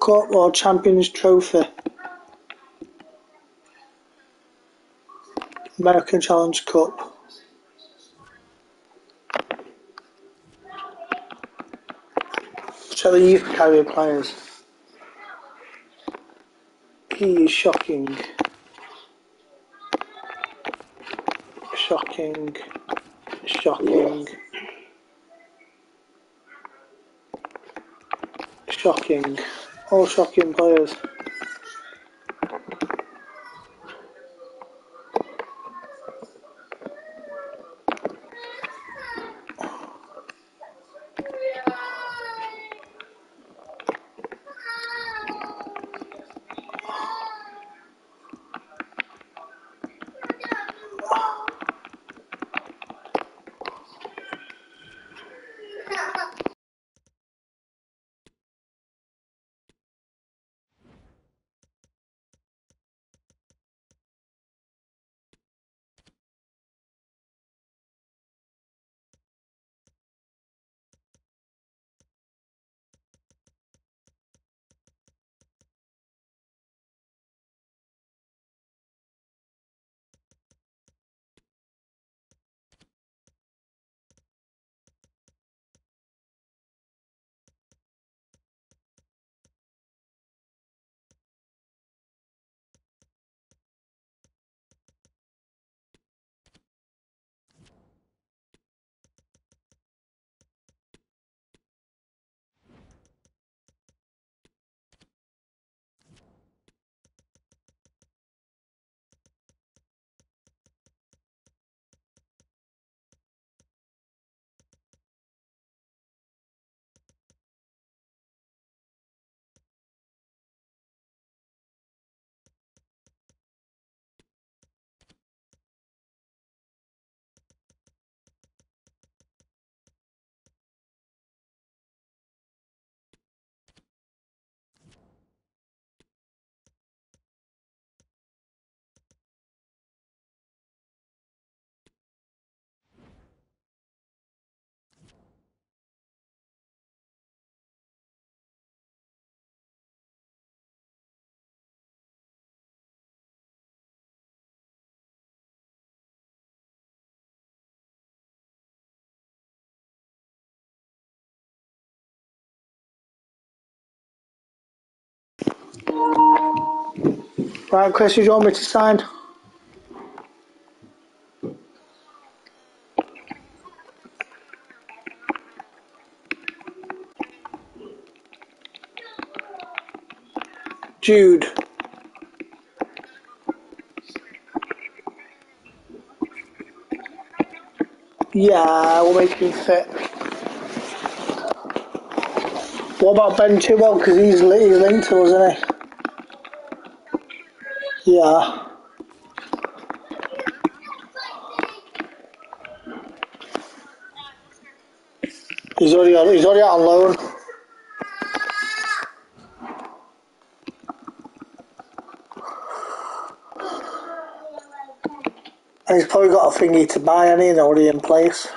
Cup or Champions Trophy? American Challenge Cup. So the youth carrier players. He is shocking. Shocking. Shocking. Shocking. All shocking players. Right, Chris, you want me to sign? Jude. Yeah, we'll make him fit. What about Ben Chilwell? Because he's, he's linked to us, isn't he? Yeah. He's already he's already out on loan. And he's probably got a thingy to buy, and he's already in place.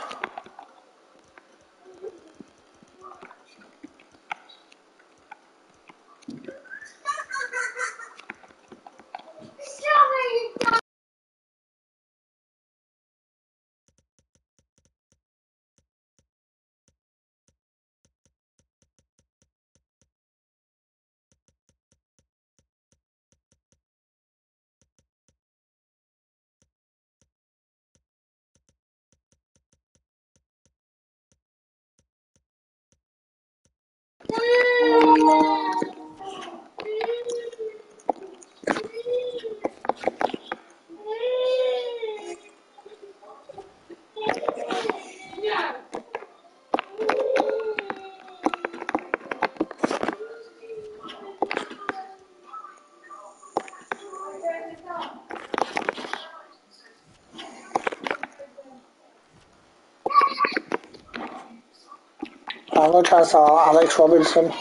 And start Alex Robinson.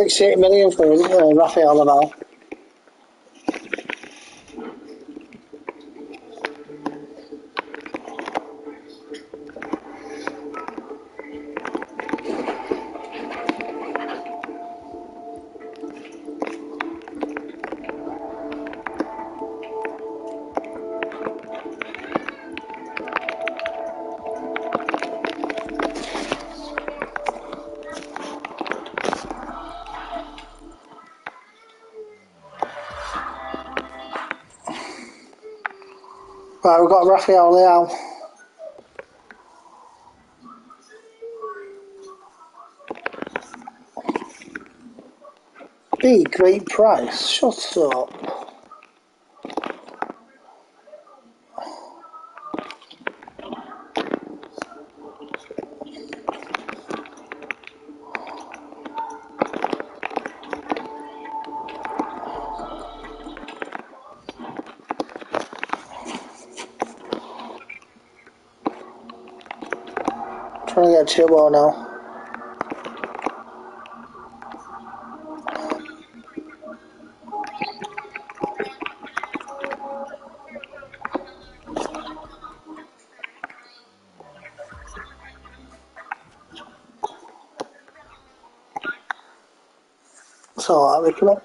Sixty-eight million for uh, Rafael Nadal. Right, we've got Rafael Leao. B, great price. Shut up. Get Chilwell now. So, uh, we come on.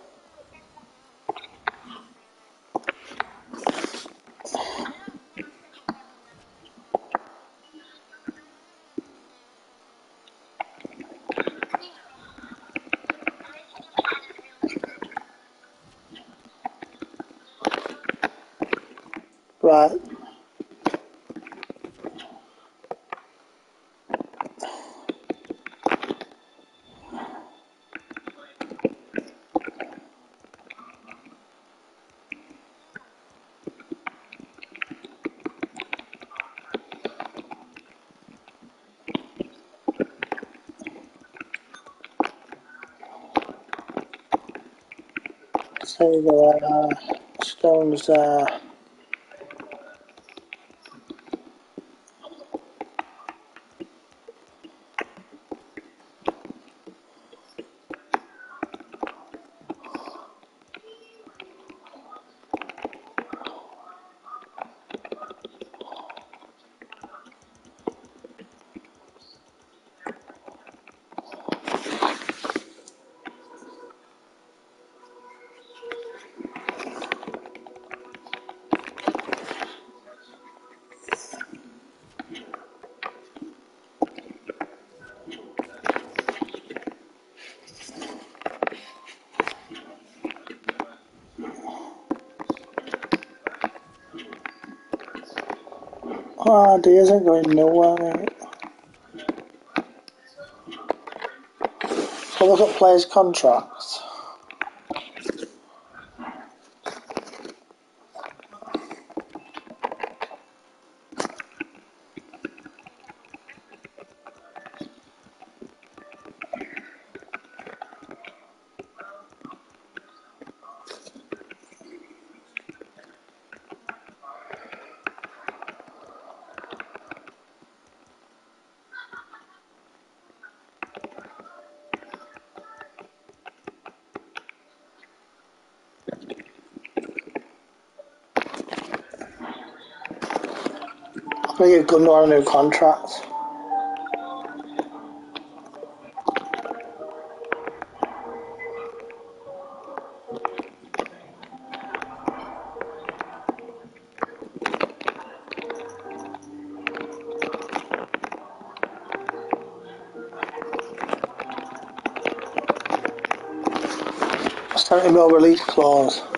Right. So the uh, Stones there. Oh, D isn't going nowhere, mate. So look at players' contracts. I think it's going on a new contract. Seventy mil release clause.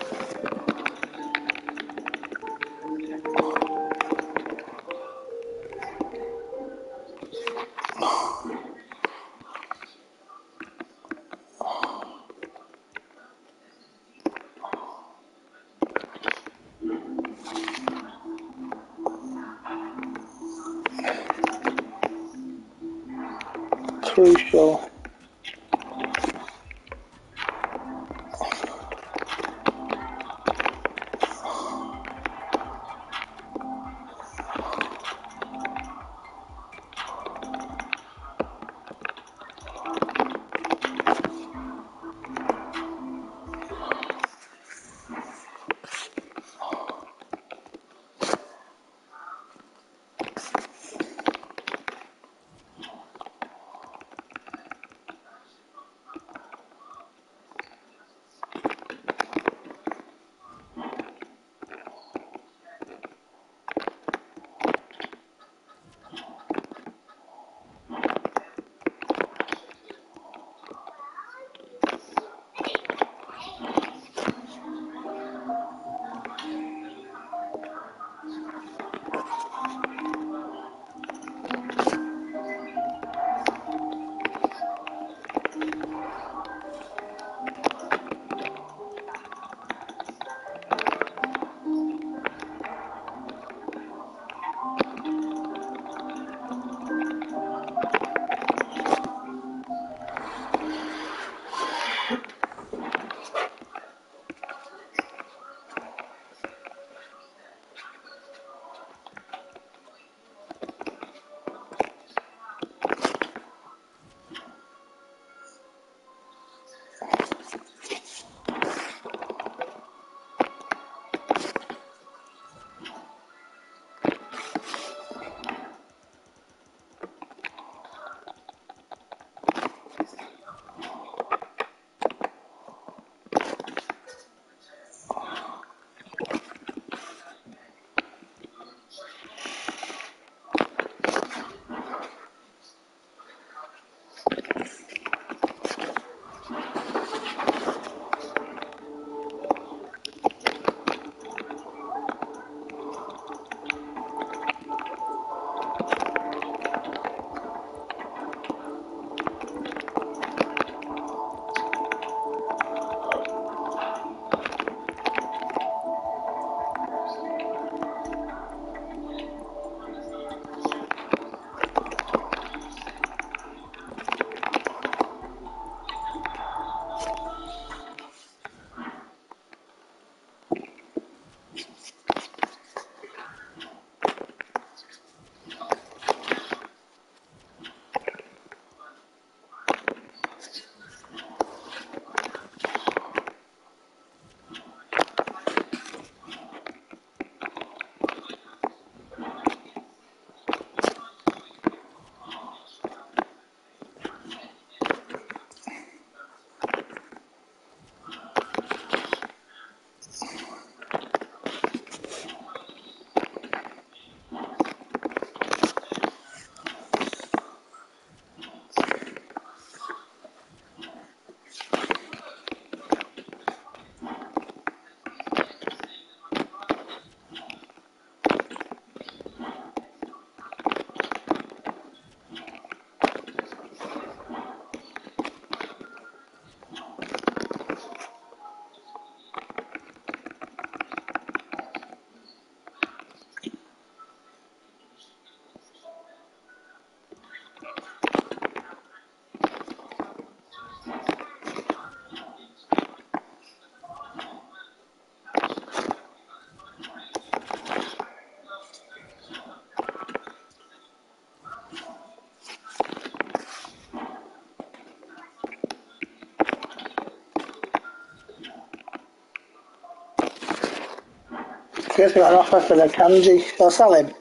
here's got an offer for the kanji. They'll sell him.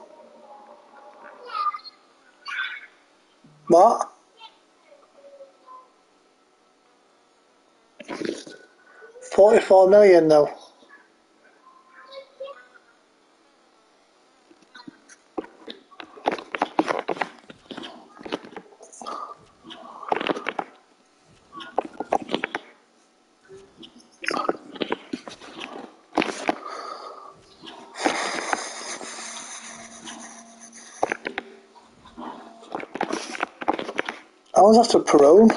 What? Forty-four million though. After Perone.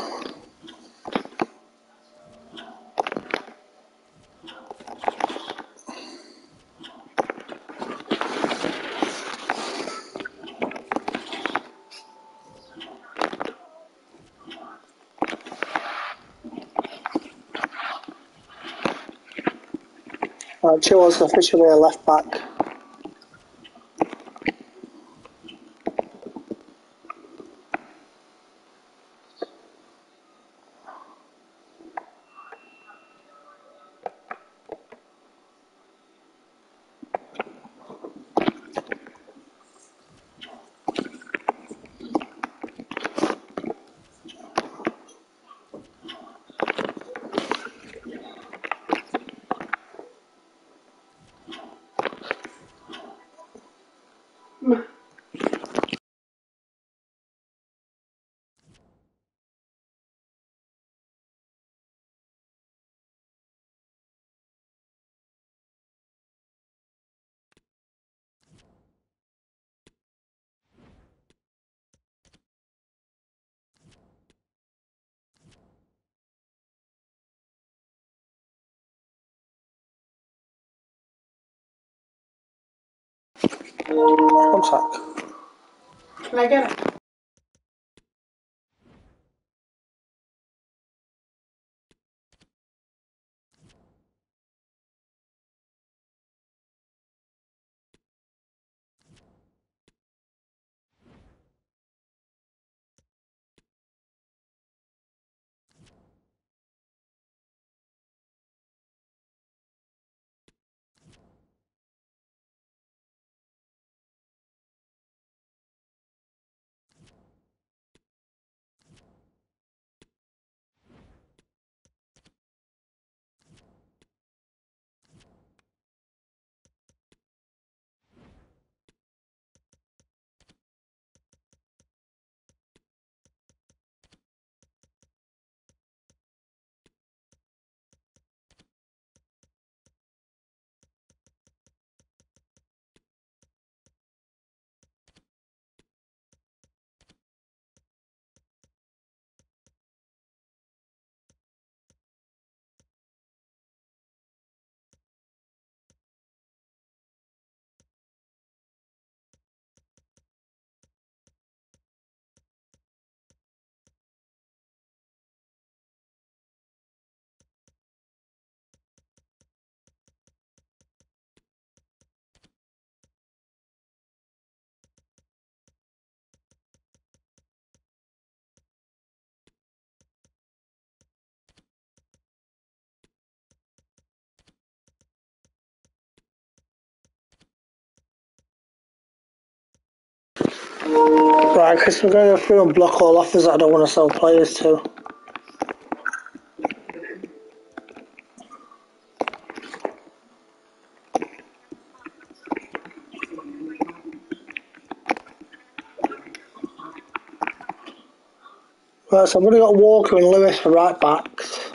Uh, Chilwell's officially a left back. One sec. Can I Right, Chris, we're going through and block all offers that I don't want to sell players to. Right, so I've already got Walker and Lewis for right backs.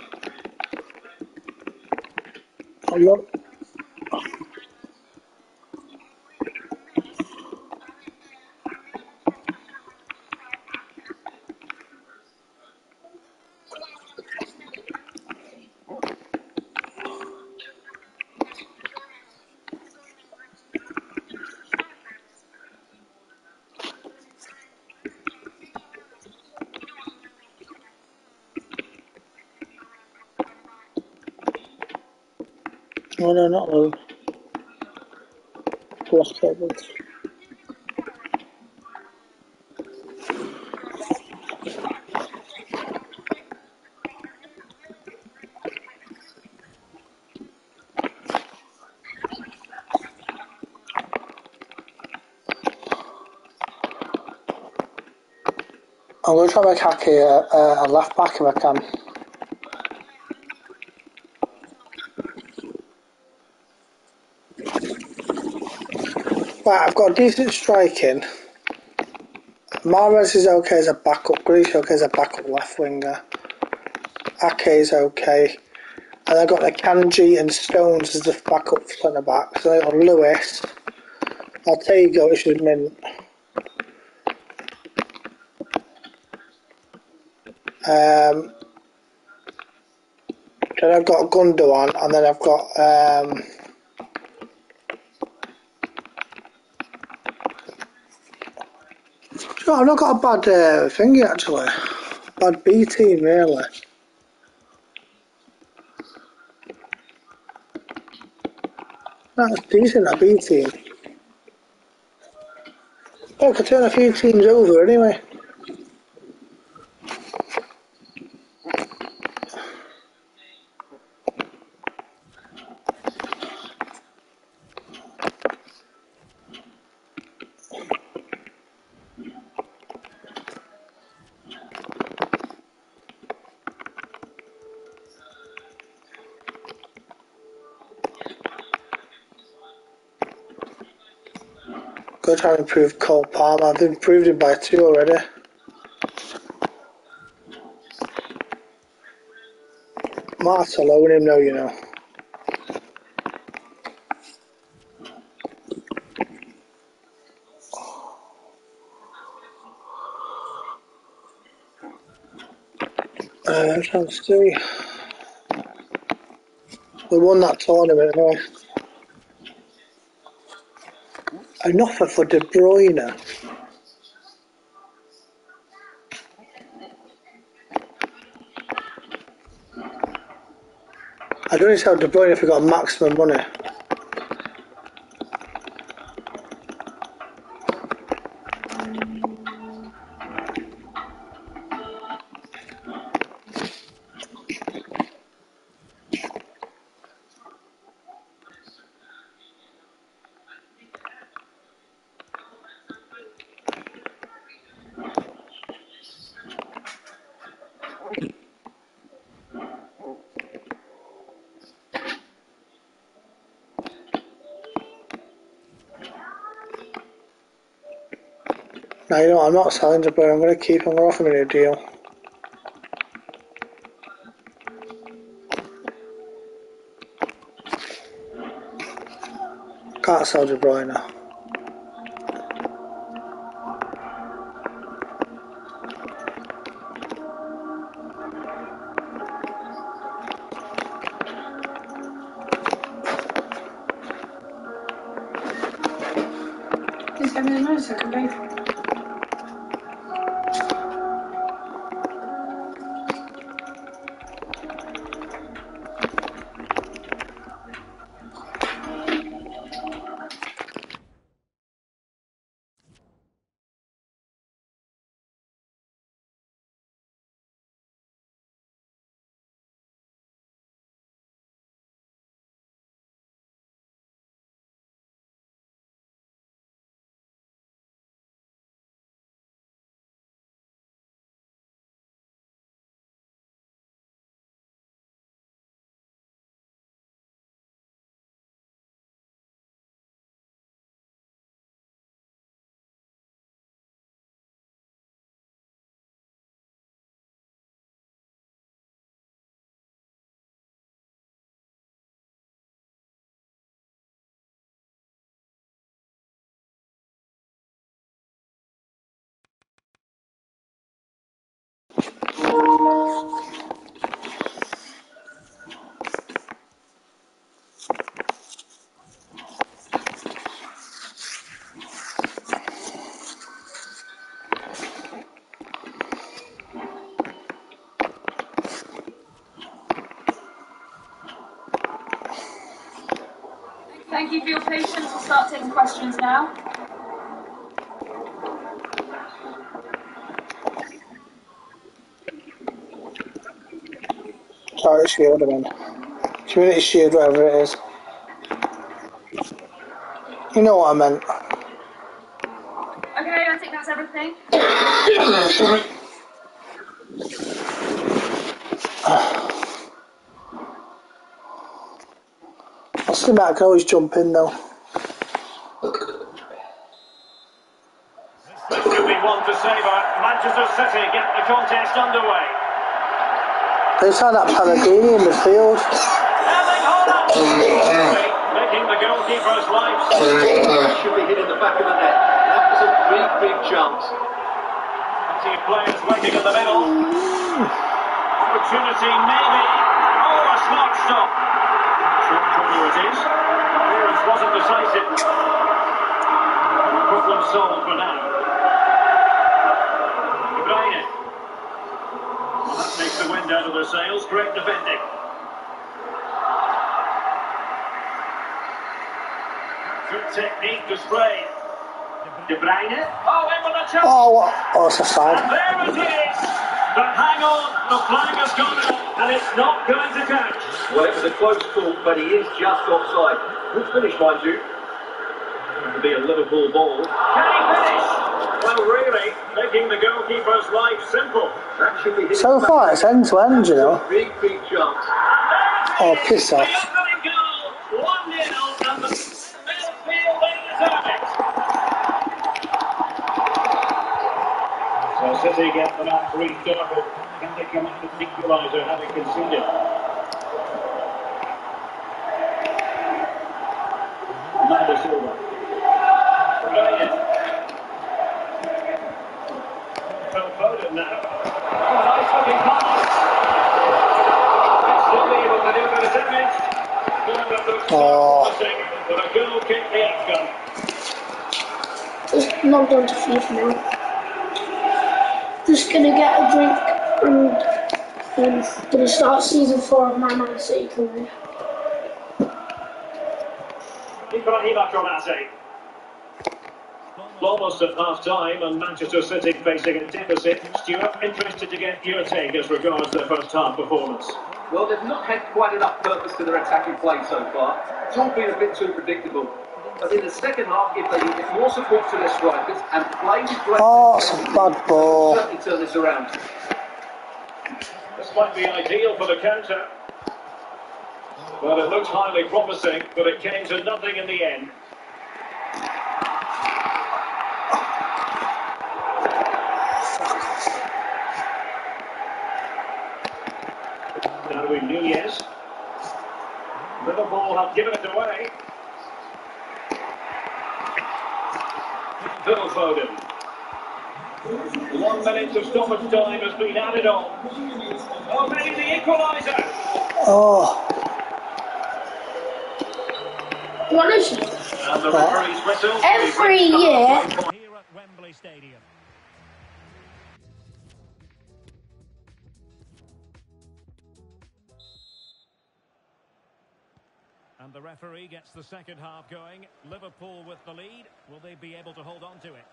No, no, not those. Block tables. I'm going to try make Ake a, a, a left back if I can. Right, I've got decent striking. Mahrez is okay as a backup. Grealish okay as a backup left winger. Ake is okay. And I've got the Kanji and Stones as the backup centre back. So I've got Lewis, which is mint. Um, then I've got Gundogan, and then I've got um, So I've not got a bad uh, thingy actually. Bad B team really. That's decent, a B team. I could turn a few teams over anyway. Go try and improve Cole Palmer. I've improved him by two already. Mart's alone him now, you know. Uh, let's see. We won that tournament anyway. An offer for De Bruyne. I don't know how De Bruyne if we got maximum money. You know I'm not selling De Bruyne, I'm going to keep him, I'm going to offer him a deal. Can't sell De Bruyne. Thank you for your patience. We'll start taking questions now. started Shield and Community Shield, whatever it is. You know what I meant. Okay, I think that's everything. I'll see Matt always jump in though. Two one to save Manchester City get the contest underway. They signed that Pellegrini in midfield. Erling Making the goalkeeper's life should be hitting the back of the net. That was a big, big chance. Two players waiting in the middle. Opportunity, maybe. Oh, a smart stop. Short corner it is. Clearance wasn't decisive. Problem solved for now. De Bruyne. Well, that takes the wind out of their sails. Great defending. Good technique displayed. De Bruyne. Oh, in with a chance. Oh, what? Oh, it's a side. And there it is! But hang on, the flag has gone up and it's not going to count. Well, it was a close call, but he is just offside. Good finish, mind you. It will be a Liverpool ball. Can he finish? Well, really, making the goalkeeper's life simple. That should be hitting So far, it's end to end, you know. Big, big chance. And there it Oh, piss off. The opening goal, 1 0, and the midfield they deserve it. So City get the match restarted. Can they come out with the equaliser having conceded? Amanda Silva. Brilliant. Phil Foden now. Oh, nice looking pass. It's still able to do a bit of damage. Ball that looks so Oh. promising, but a goal kick the outcome. Just logged on to FIFA now. Just gonna get a drink and um, gonna start season four of my Man City career. Ibrahima Konate. Almost at half time, and Manchester City facing a deficit. Stuart, interested to get your take as regards their first half performance. Well, they've not had quite enough purpose to their attacking play so far. It's all been a bit too predictable. But in the second half, if they give more support to their strikers and play with great Oh, it's a bad ball. certainly turn this around. This might be ideal for the counter. Well, it looks highly promising, but it came to nothing in the end. Darwin Nunez. Liverpool have given it away. Phil Foden. One minute of stoppage time has been added on. Oh, maybe the equaliser. Oh, What is it? And the referee's whistle. Every We've reached the year- here at Wembley Stadium. The referee gets the second half going. Liverpool with the lead. Will they be able to hold on to it?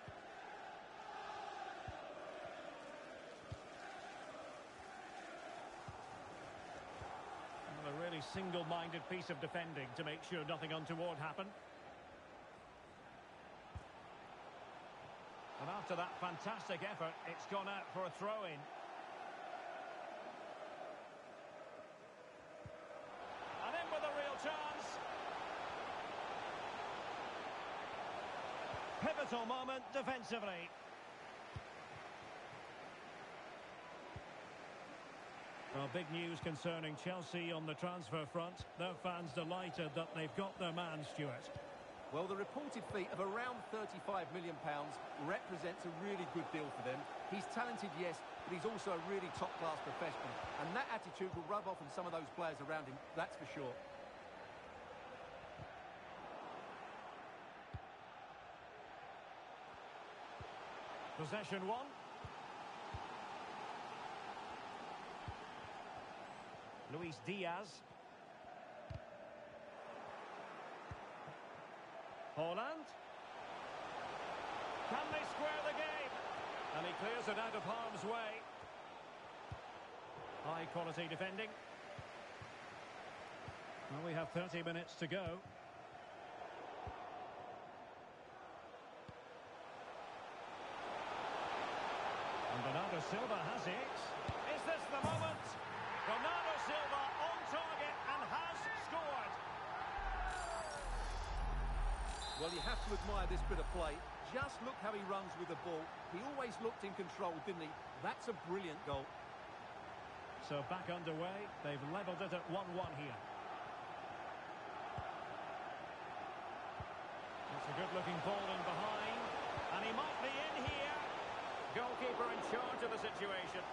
Well, a really single-minded piece of defending to make sure nothing untoward happened. And after that fantastic effort, it's gone out for a throw-in. And in with a real chance. Pivotal moment defensively. Well, big news concerning Chelsea on the transfer front. Their fans delighted that they've got their man, Stuart. Well, the reported fee of around £35 million represents a really good deal for them. He's talented, yes, but he's also a really top-class professional. And that attitude will rub off on some of those players around him, that's for sure. Possession one. Luis Diaz. Haaland. Can they square the game? And he clears it out of harm's way. High quality defending. Well, we have 30 minutes to go. Bernardo Silva has it. Is this the moment? Bernardo Silva on target and has scored. Well, you have to admire this bit of play. Just look how he runs with the ball. He always looked in control, didn't he? That's a brilliant goal. So back underway. They've levelled it at 1-1 here. It's a good-looking ball in behind. And he might be in here. Goalkeeper in charge of the situation.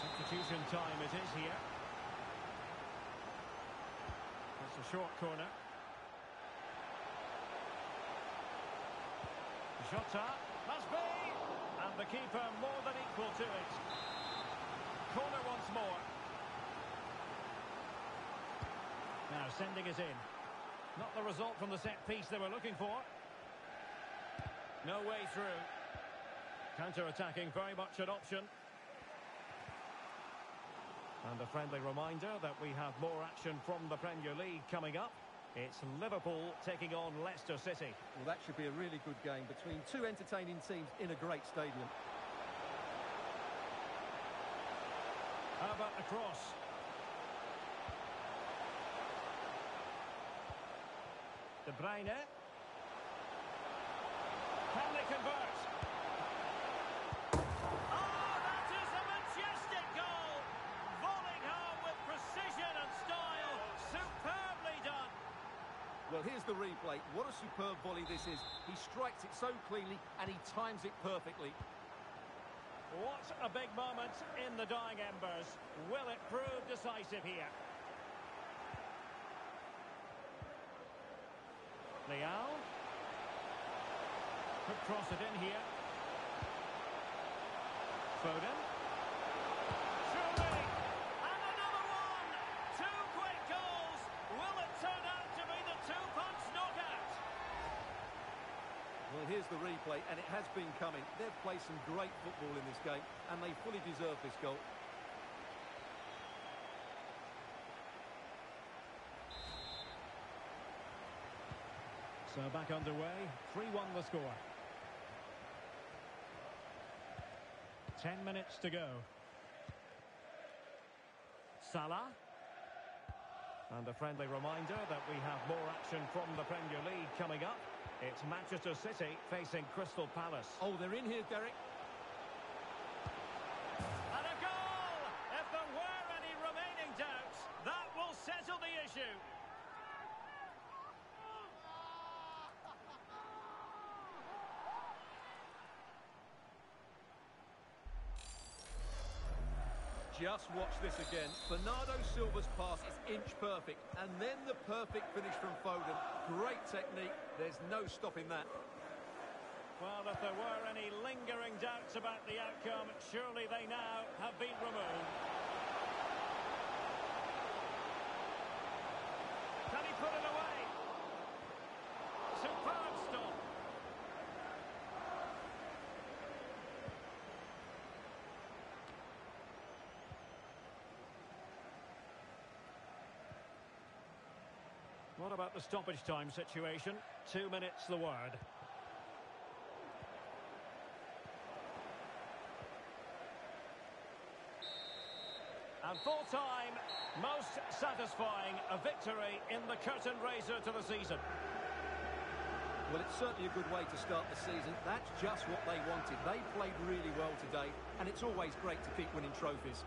Substitution time it is here. It's a short corner. Jota, must be! And the keeper more than equal to it. Corner once more. Now sending it in. Not the result from the set piece they were looking for. No way through. Counter-attacking very much an option. And a friendly reminder that we have more action from the Premier League coming up. It's Liverpool taking on Leicester City. Well, that should be a really good game between two entertaining teams in a great stadium. How about the cross? De Bruyne. Can they convert? Well, here's the replay. What a superb volley this is. He strikes it so cleanly and he times it perfectly. What a big moment in the dying embers. Will it prove decisive here? Leal. Could cross it in here. Foden. Here's the replay, and it has been coming. They've played some great football in this game, and they fully deserve this goal. So back underway, 3-1 the score. Ten minutes to go. Salah. And a friendly reminder that we have more action from the Premier League coming up. It's Manchester City facing Crystal Palace. Oh, they're in here, Derek. And a goal! If there were any remaining doubts, that will settle the issue. Just watch this again. Bernardo Silva's pass is inch perfect, and then the perfect finish from Foden. Great technique. There's no stopping that. Well, if there were any lingering doubts about the outcome, surely they now have been removed. Can he put it away? Superb stop. What about the stoppage time situation? Two minutes the word. And full time, most satisfying, a victory in the curtain raiser to the season. Well, it's certainly a good way to start the season. That's just what they wanted. They played really well today, and it's always great to keep winning trophies.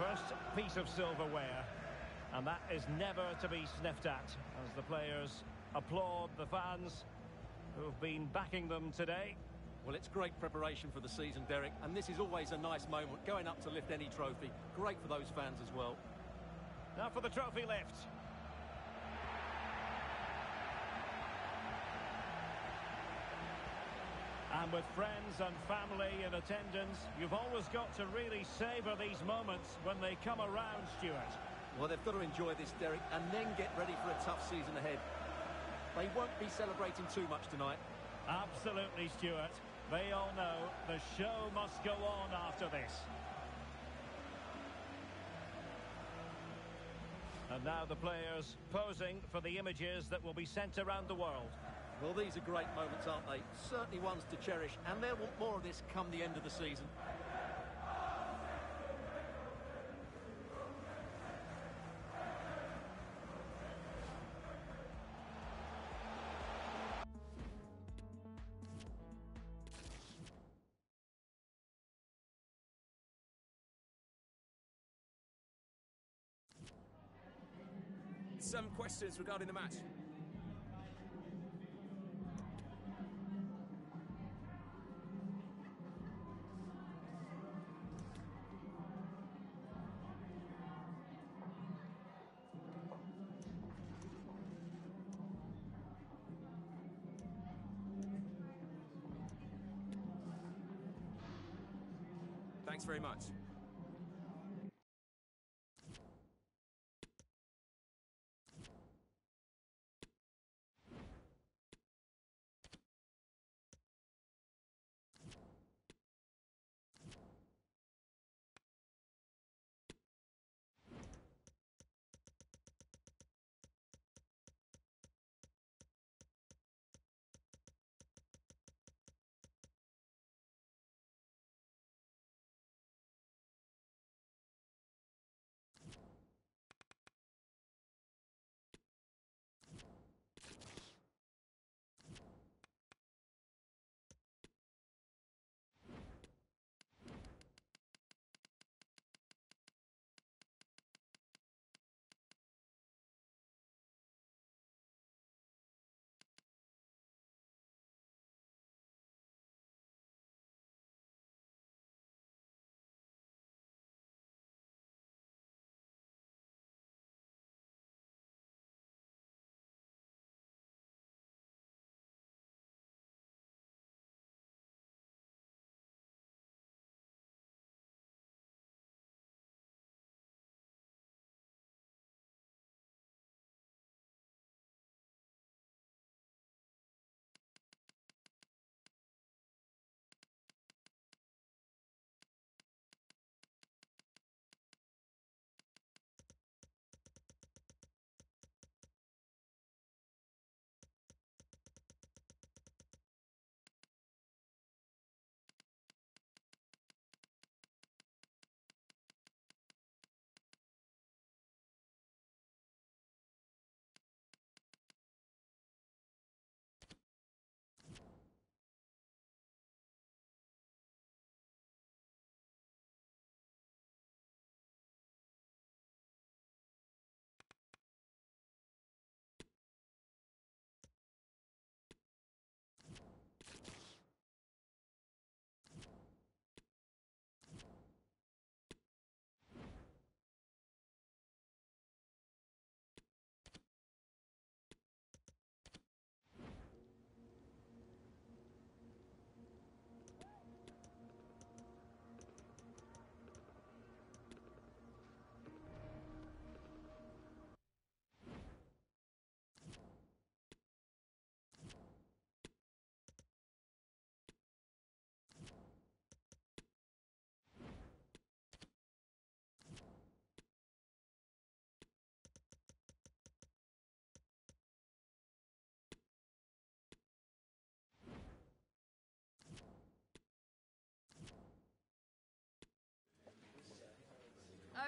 First piece of silverware, and that is never to be sniffed at as the players applaud the fans who've been backing them today. Well, it's great preparation for the season, Derek, and this is always a nice moment, going up to lift any trophy. Great for those fans as well. Now for the trophy lift. And with friends and family in attendance, you've always got to really savour these moments when they come around, Stuart. Well, they've got to enjoy this, Derek, and then get ready for a tough season ahead. They won't be celebrating too much tonight. Absolutely, Stuart. They all know the show must go on after this. And now the players posing for the images that will be sent around the world. Well, these are great moments, aren't they? Certainly ones to cherish, and they'll want more of this come the end of the season. Some questions regarding the match.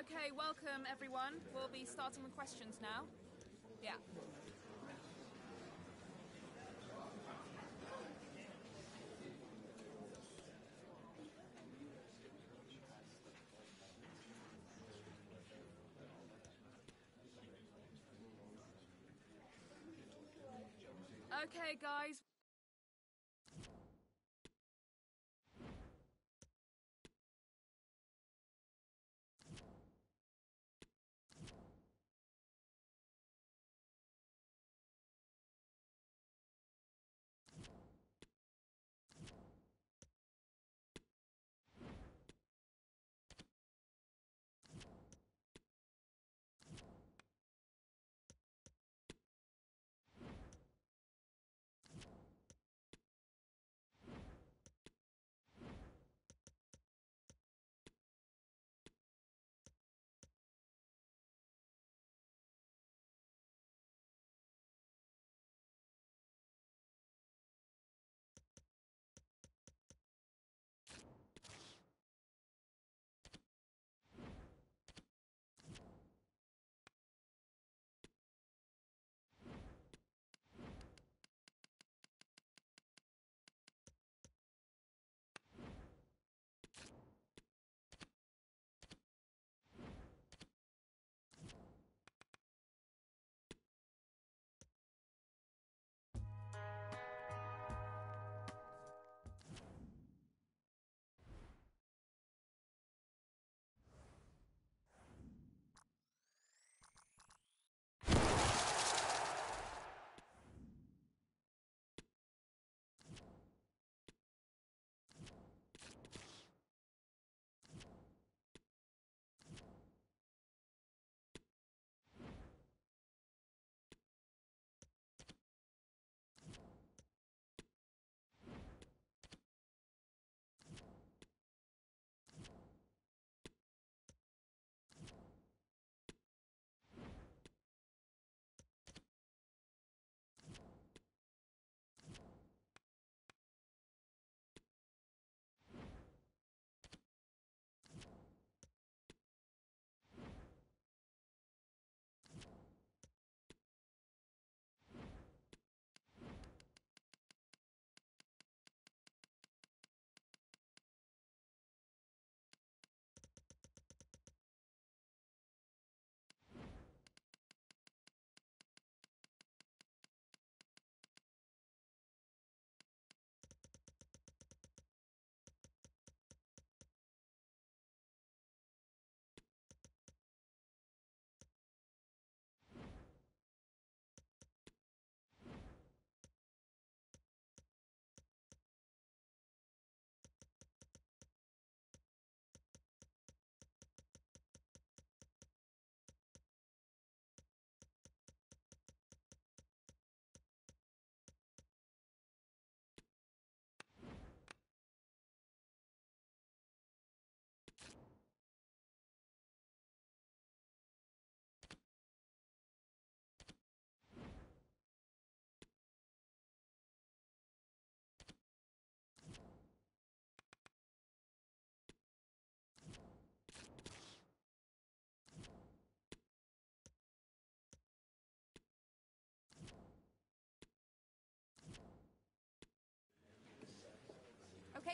Okay, welcome everyone. We'll be starting with questions now. Yeah. Okay, guys.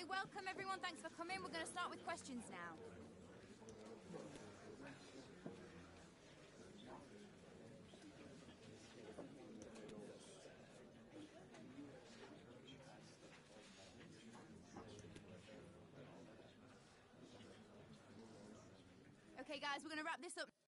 Welcome everyone. Thanks for coming. We're going to start with questions now. Okay, guys, we're going to wrap this up.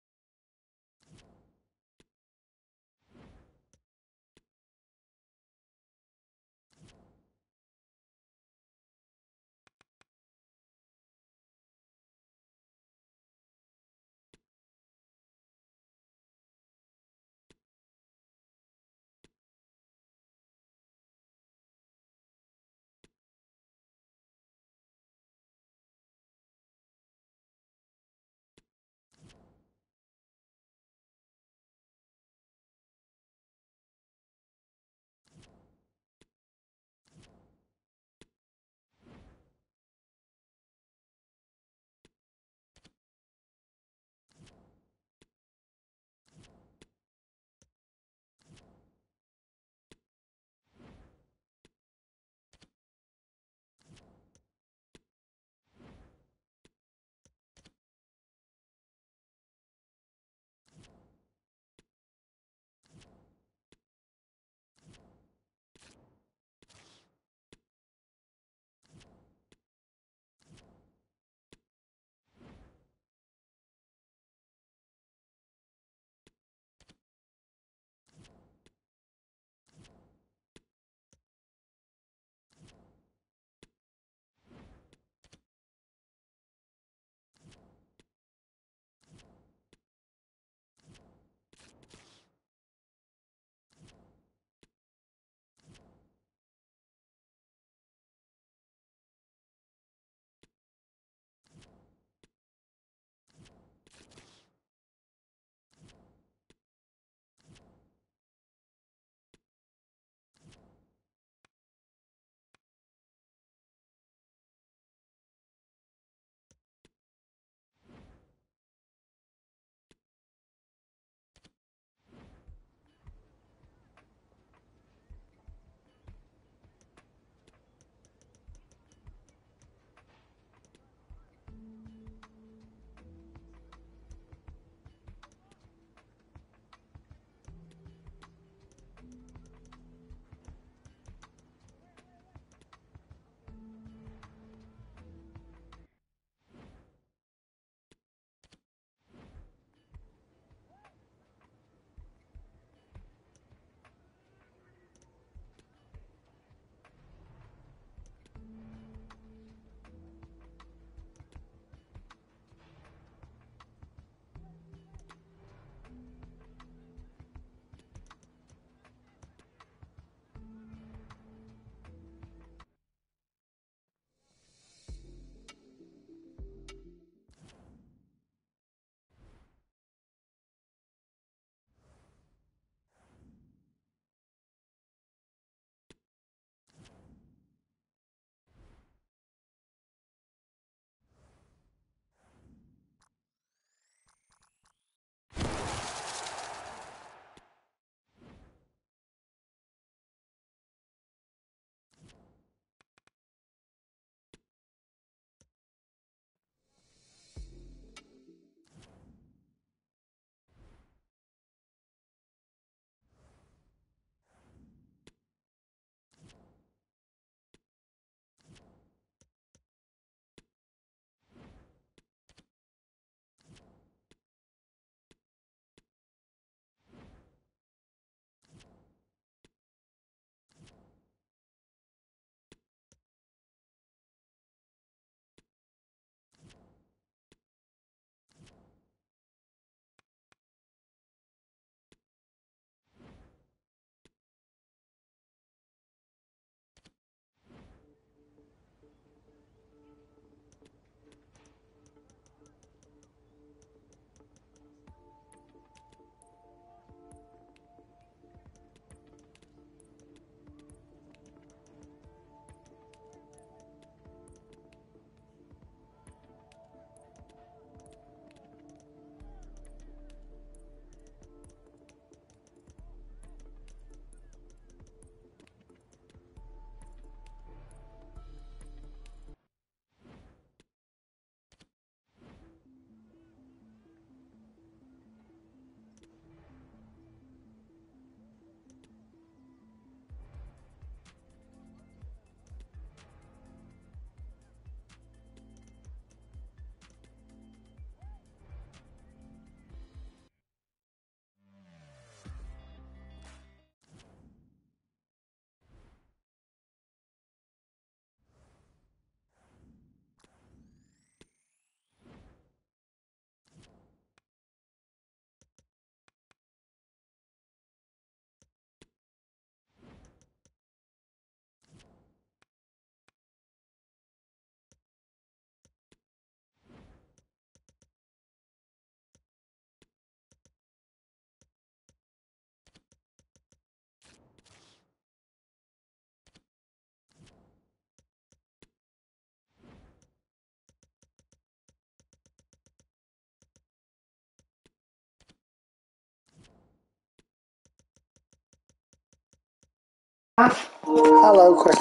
Hello, Chris.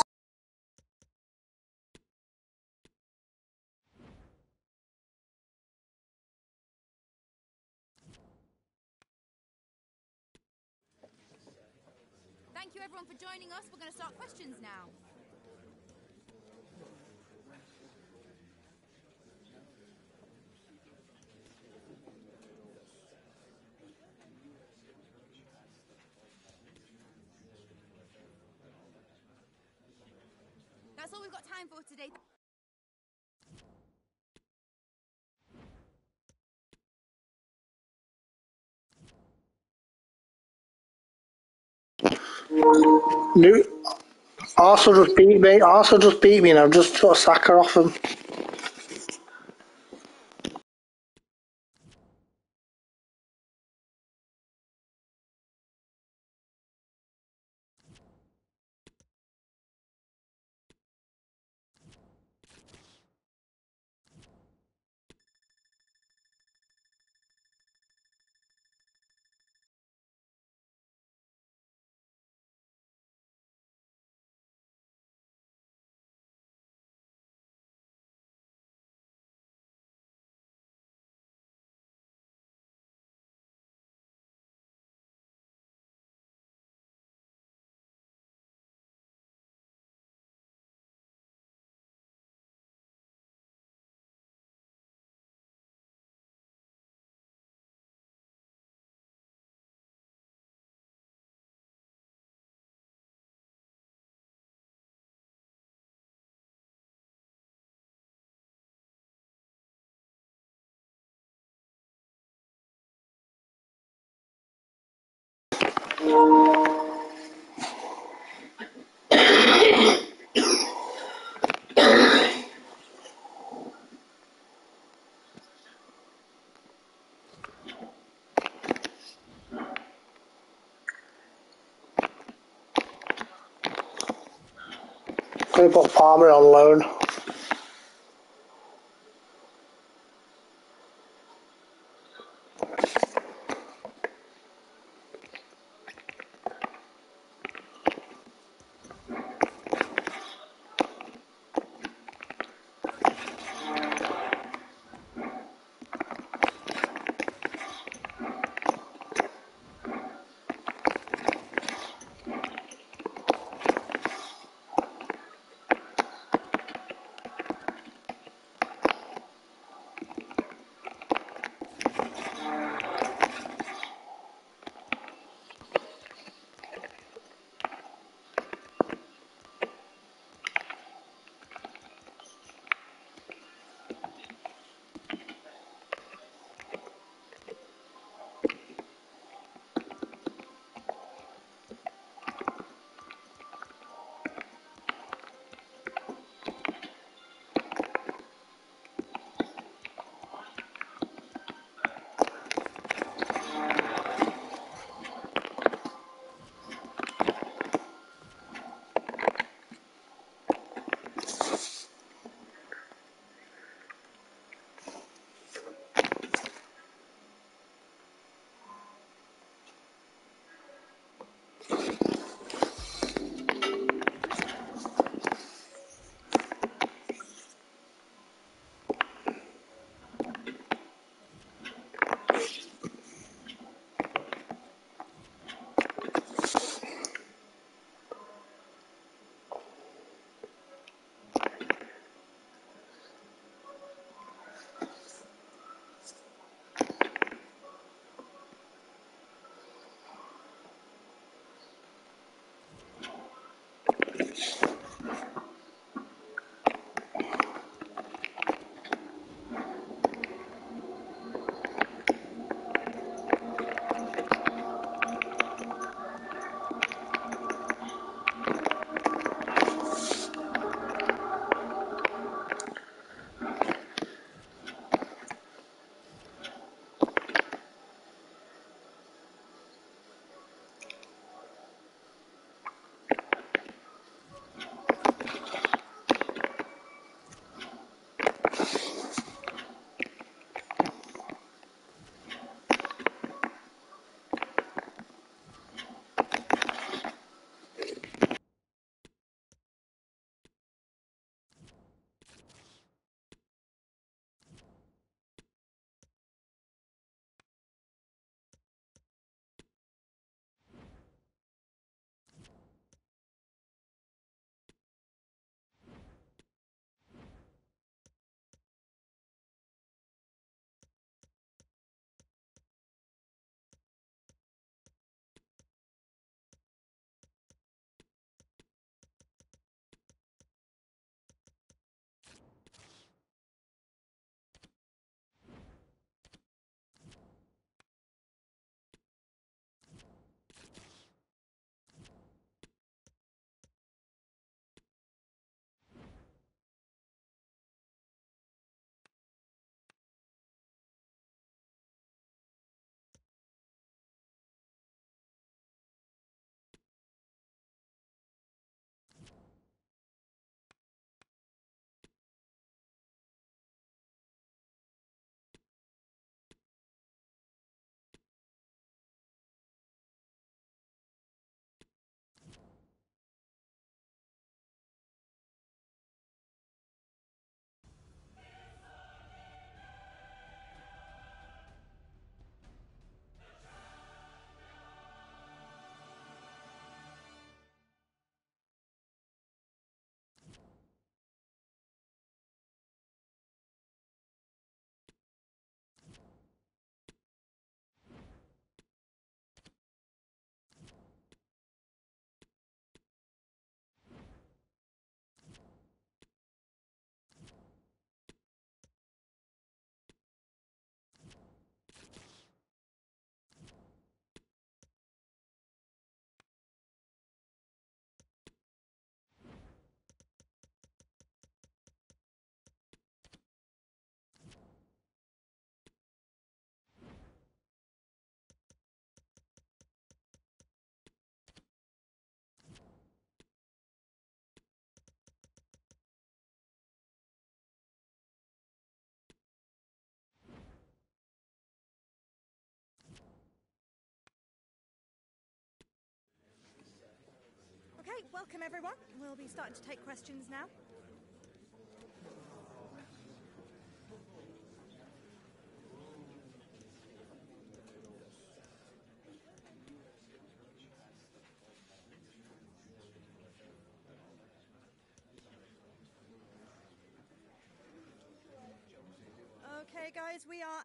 Thank you everyone for joining us. We're going to start questions now. Time for today. New. Arsenal just beat me. Arsenal just beat me, and I've just took a Saka off them. Gonna put Palmer on loan. Welcome everyone. We'll be starting to take questions now. Okay, guys, we are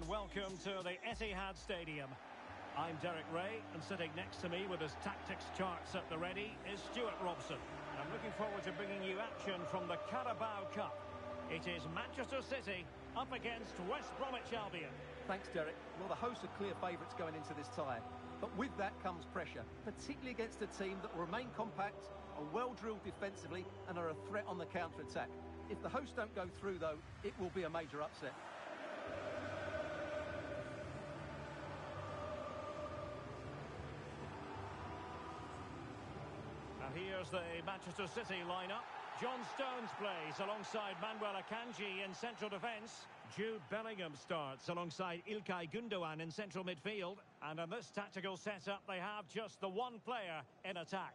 and welcome to the Etihad Stadium. I'm Derek Ray, and sitting next to me with his tactics charts at the ready is Stuart Robson. I'm looking forward to bringing you action from the Carabao Cup. It is Manchester City up against West Bromwich Albion. Thanks, Derek. Well, the hosts are clear favourites going into this tie. But with that comes pressure, particularly against a team that will remain compact, are well drilled defensively, and are a threat on the counter-attack. If the hosts don't go through, though, it will be a major upset. Here's the Manchester City lineup. John Stones plays alongside Manuel Akanji in central defence. Jude Bellingham starts alongside Ilkay Gundogan in central midfield. And in this tactical setup, they have just the one player in attack.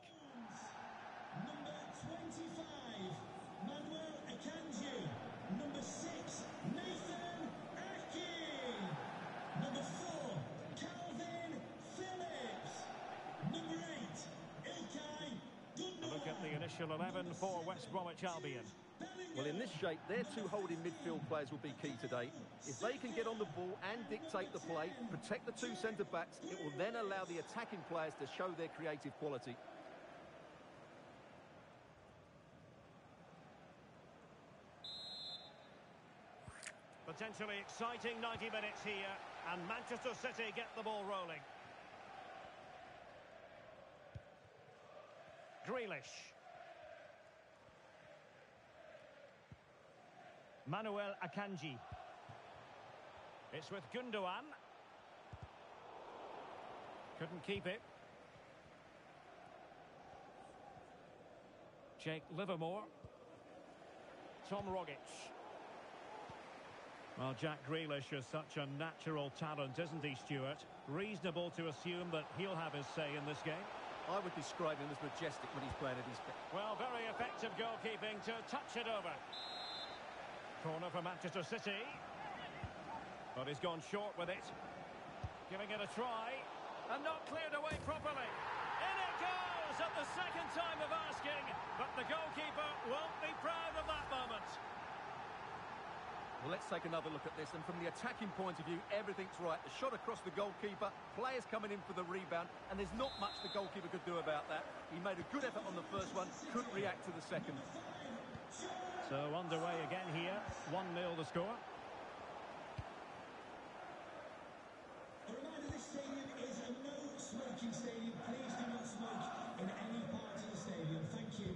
Initial 11 for West Bromwich Albion. Well, in this shape, their two holding midfield players will be key today. If they can get on the ball and dictate the play, protect the two centre-backs, it will then allow the attacking players to show their creative quality. Potentially exciting 90 minutes here, and Manchester City get the ball rolling. Grealish. Manuel Akanji. It's with Gundogan. Couldn't keep it. Jake Livermore. Tom Rogic. Well, Jack Grealish is such a natural talent, isn't he, Stewart? Reasonable to assume that he'll have his say in this game. I would describe him as majestic when he's playing at his best. Well, very effective goalkeeping to touch it over. Corner for Manchester City. But he's gone short with it. Giving it a try. And not cleared away properly. In it goes at the second time of asking. But the goalkeeper won't be proud of that moment. Well, let's take another look at this. And from the attacking point of view, everything's right. The shot across the goalkeeper, players coming in for the rebound, and there's not much the goalkeeper could do about that. He made a good effort on the first one, couldn't react to the second. So underway again here. 1-0 the score. This stadium is a no-smoking stadium. Please do not smoke in any part of the stadium. Thank you.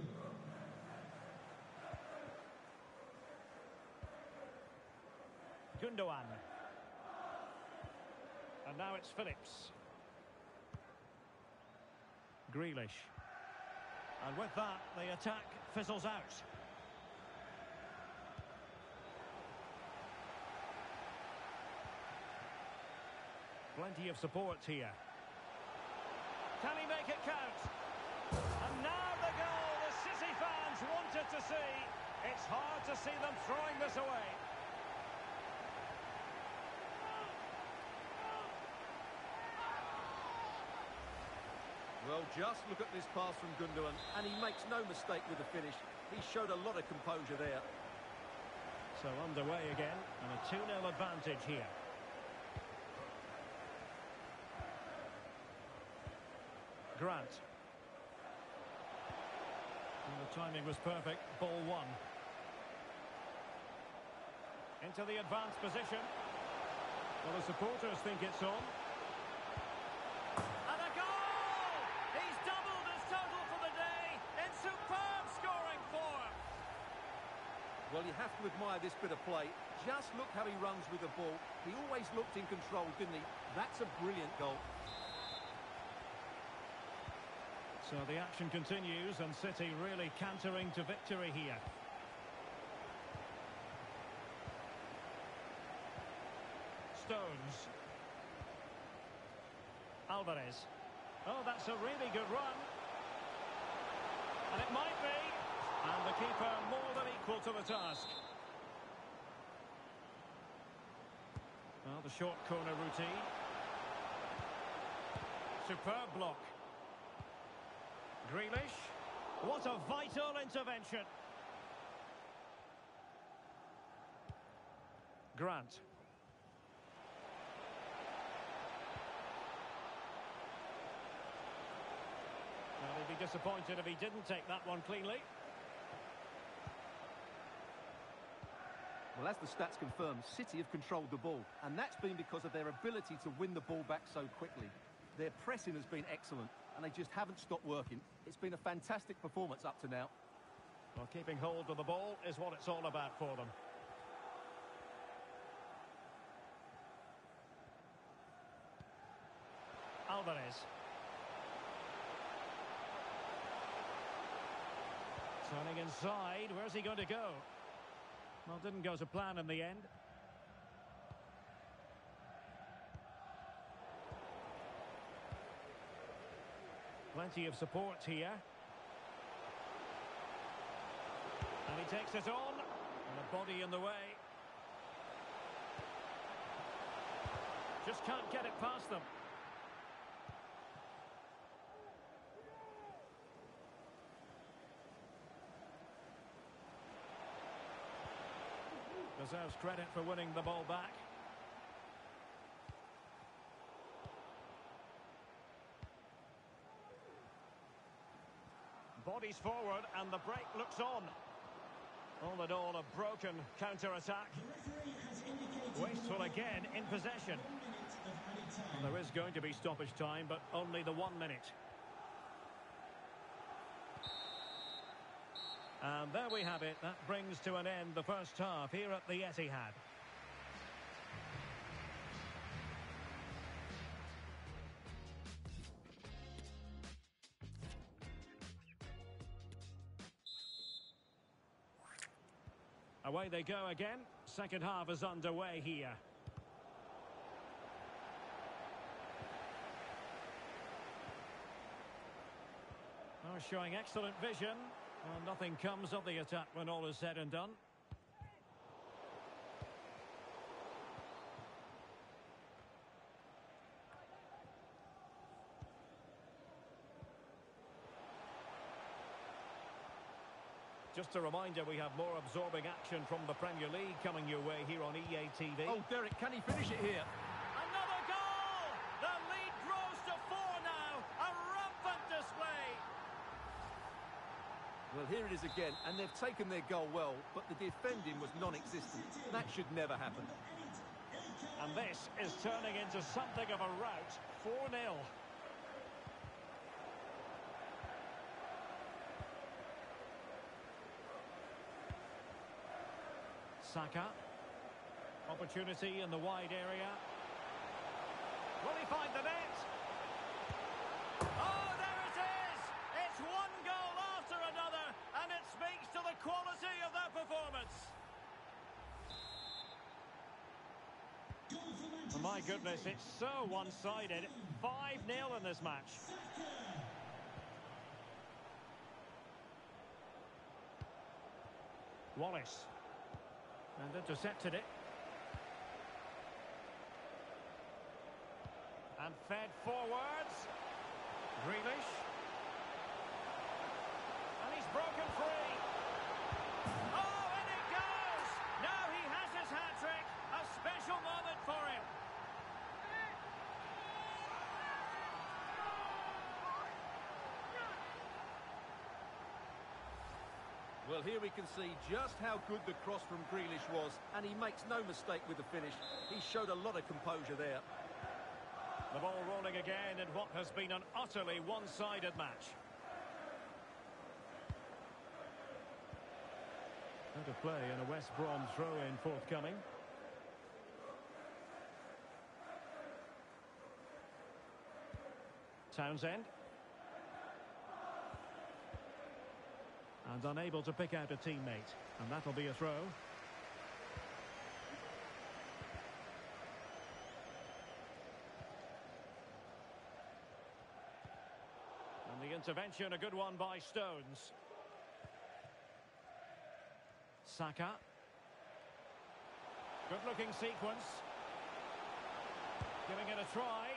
Gundogan. And now it's Phillips. Grealish. And with that, the attack fizzles out. Plenty of support here. Can he make it count? And now the goal the City fans wanted to see. It's hard to see them throwing this away. Well, just look at this pass from Gundogan, and he makes no mistake with the finish. He showed a lot of composure there. So underway again, and a 2-0 advantage here. Grant. And the timing was perfect. Ball one. Into the advanced position. Well, the supporters think it's on. And a goal! He's doubled his total for the day in superb scoring form. Well, you have to admire this bit of play. Just look how he runs with the ball. He always looked in control, didn't he? That's a brilliant goal. So the action continues and City really cantering to victory here. Stones. Alvarez. Oh, that's a really good run. And it might be. And the keeper more than equal to the task. Well, the short corner routine. Superb block. Grealish. What a vital intervention. Grant. Well, he'd be disappointed if he didn't take that one cleanly. Well, as the stats confirm, City have controlled the ball, and that's been because of their ability to win the ball back so quickly. Their pressing has been excellent, and they just haven't stopped working. It's been a fantastic performance up to now. Well, keeping hold of the ball is what it's all about for them. Alvarez. Turning inside, where's he going to go? Well, didn't go to plan in the end. Plenty of support here. And he takes it on. And a body in the way. Just can't get it past them. Deserves credit for winning the ball back. Bodies forward and the break looks on. All in all, a broken counter-attack. Wasteful again in possession. There is going to be stoppage time, but only the one minute. And there we have it. That brings to an end the first half here at the Etihad. Away they go again. Second half is underway here. Oh, showing excellent vision. Well, nothing comes of the attack when all is said and done. Just a reminder, we have more absorbing action from the Premier League coming your way here on EA TV. Oh, Derek, can he finish it here? Another goal! The lead grows to four now. A rampant display. Well, here it is again, and they've taken their goal well, but the defending was non-existent. That should never happen. And this is turning into something of a rout. 4-0. Saka. Opportunity in the wide area. Will he find the net? Oh, there it is! It's one goal after another, and it speaks to the quality of that performance. Oh, my goodness, it's so one-sided. 5-0 in this match. Wallace. And intercepted it. And fed forwards. Grealish. And he's broken free. Oh, and it goes! Now he has his hat-trick. A special moment for him. Well, here we can see just how good the cross from Grealish was, and he makes no mistake with the finish. He showed a lot of composure there. The ball rolling again in what has been an utterly one-sided match. Out of play and a West Brom throw-in forthcoming. Townsend. And unable to pick out a teammate. And that'll be a throw. And the intervention, a good one by Stones. Saka. Good-looking sequence. Giving it a try.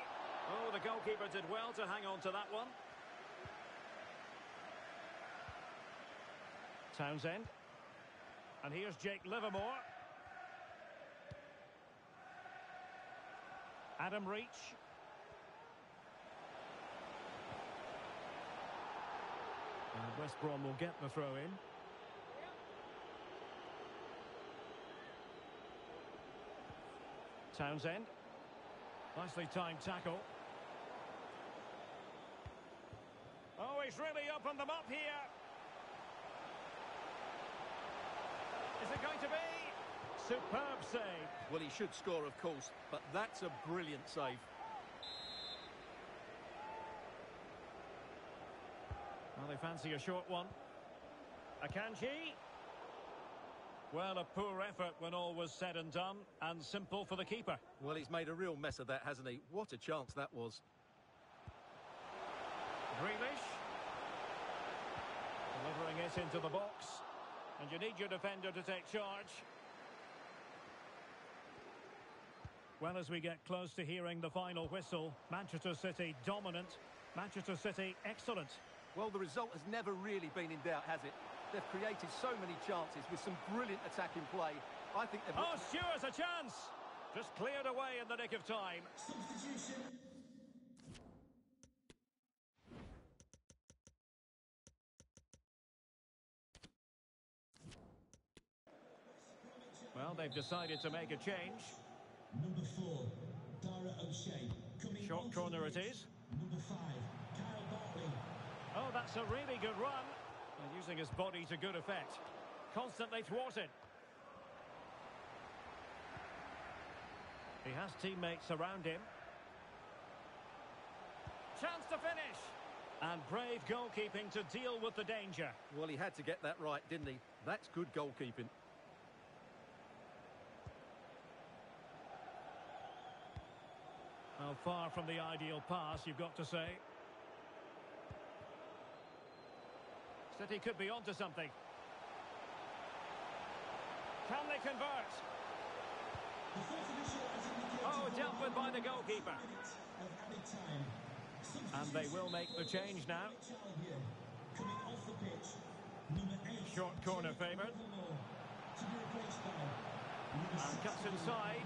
Oh, the goalkeeper did well to hang on to that one. Townsend. And here's Jake Livermore. Adam Reach. And West Brom will get the throw in. Townsend. Nicely timed tackle. Oh, he's really opened them up here. Is it going to be? Superb save. Well, he should score, of course, but that's a brilliant save. Well, they fancy a short one. Akanji. Well, a poor effort when all was said and done, and simple for the keeper. Well, he's made a real mess of that, hasn't he? What a chance that was. Grealish. Delivering it into the box. And you need your defender to take charge. Well, as we get close to hearing the final whistle, Manchester City dominant, Manchester City excellent. Well, the result has never really been in doubt, has it? They've created so many chances with some brilliant attacking play. I think they've... Oh, Stewart's a chance! Just cleared away in the nick of time. Substitution. Well, they've decided to make a change. Number four, Dara O'Shea. Coming Short corner the it pitch, is. Number five, Kyle Bartley. Oh, that's a really good run. And using his body to good effect. Constantly thwarted. He has teammates around him. Chance to finish. And brave goalkeeping to deal with the danger. Well, he had to get that right, didn't he? That's good goalkeeping. Far from the ideal pass, you've got to say. City could be onto something. Can they convert? Oh, dealt with by the goalkeeper. And they will make the change now. Short corner favoured. And cuts inside.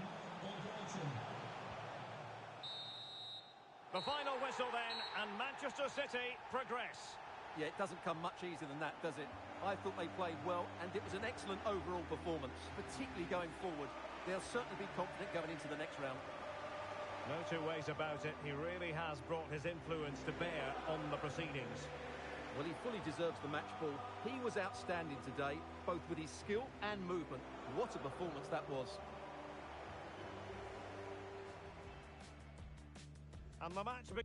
The final whistle then, and Manchester City progress. Yeah, it doesn't come much easier than that, does it? I thought they played well, and it was an excellent overall performance, particularly going forward. They'll certainly be confident going into the next round. No two ways about it. He really has brought his influence to bear on the proceedings. Well, he fully deserves the match ball. He was outstanding today, both with his skill and movement. What a performance that was. And the match... Be-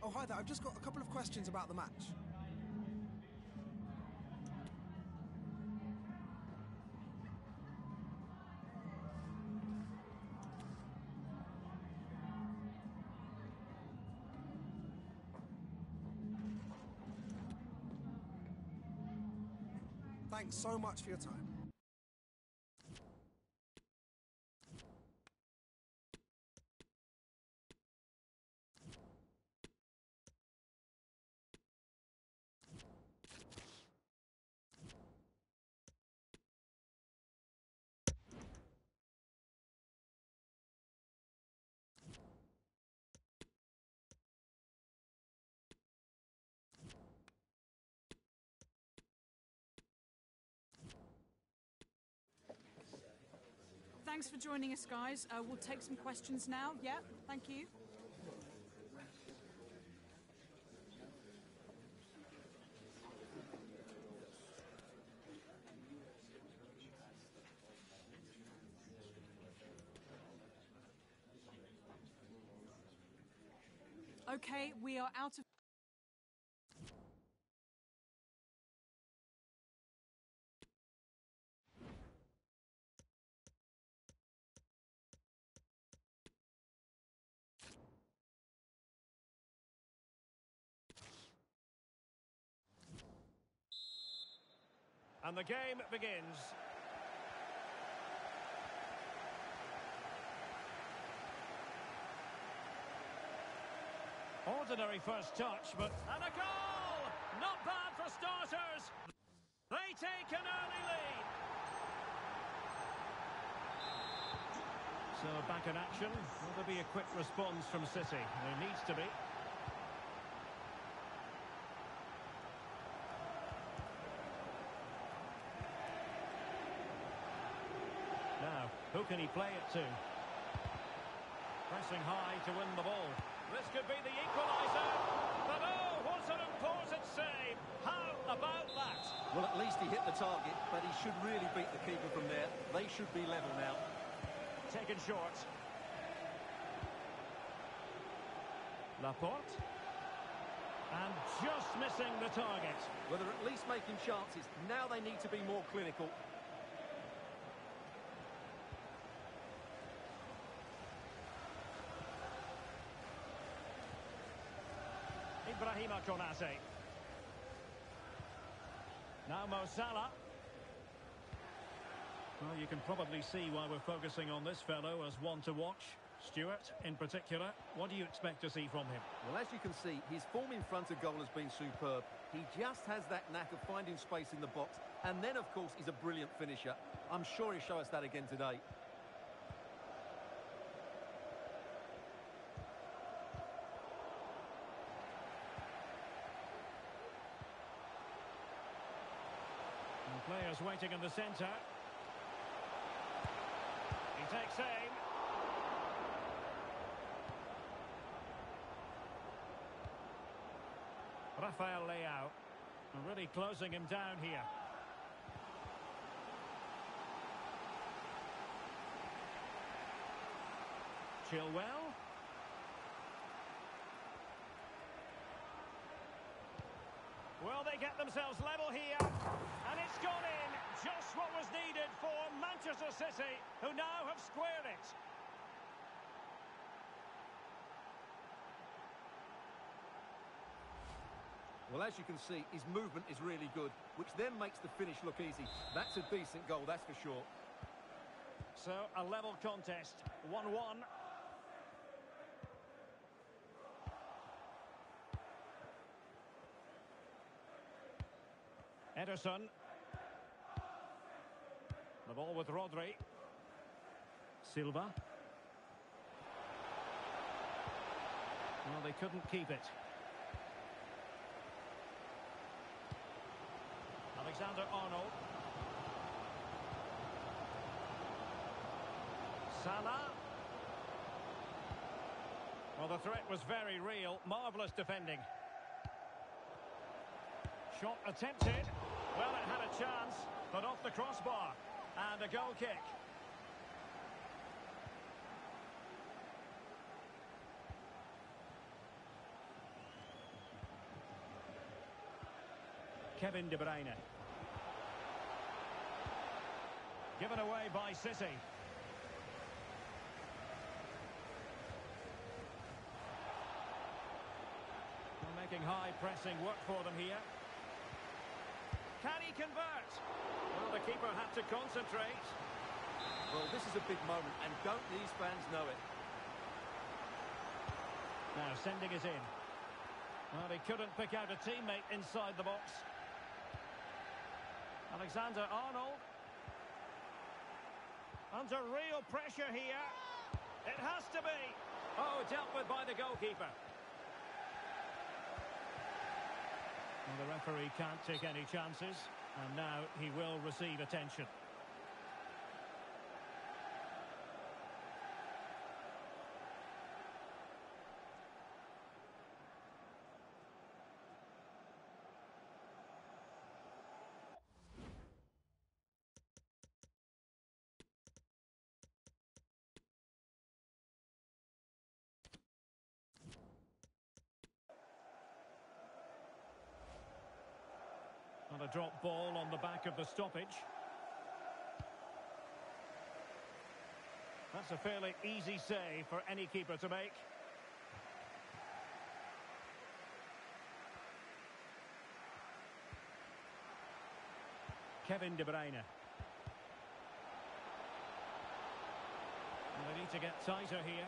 Oh, hi there. I've just got a couple of questions about the match. Thanks so much for your time. Thanks for joining us, guys. Uh, we'll take some questions now. Yeah, thank you. Okay, we are out of. The game begins. Ordinary first touch, but... And a goal! Not bad for starters! They take an early lead! So back in action. Will there be a quick response from City? There needs to be. Now, who can he play it to? Pressing high to win the ball. This could be the equaliser. But oh, what an important save. How about that? Well, at least he hit the target, but he should really beat the keeper from there. They should be level now. Taken short. Laporte. And just missing the target. Well, they're at least making chances. Now they need to be more clinical. Ibrahima Konate. Now Mo Salah. Well, you can probably see why we're focusing on this fellow as one to watch. Stewart, in particular, what do you expect to see from him? Well, as you can see, his form in front of goal has been superb. He just has that knack of finding space in the box. And then, of course, he's a brilliant finisher. I'm sure he'll show us that again today. And waiting in the centre. He takes aim. Rafael Leao. Really closing him down here. Chilwell. Well, they get themselves level here. And it's gone in. Just what was needed for Manchester City, who now have squared it. Well, as you can see, his movement is really good, which then makes the finish look easy. That's a decent goal, that's for sure. So, a level contest. 1-1. Ederson. The ball with Rodri. Silva. Well, they couldn't keep it. Alexander Arnold. Salah. Well, the threat was very real. Marvellous defending. Shot attempted. Well, it had a chance, but off the crossbar. And a goal kick. Kevin De Bruyne. Given away by City. They're making high pressing work for them here. Can he convert? Well, the keeper had to concentrate. Well, this is a big moment, and don't these fans know it? Now sending it in. Well, he couldn't pick out a teammate inside the box. Alexander Arnold. Under real pressure here. It has to be. Oh, dealt with by the goalkeeper. Well, the referee can't take any chances. And now he will receive attention. Drop ball on the back of the stoppage. That's a fairly easy save for any keeper to make. Kevin De Bruyne. Well, they need to get tighter here.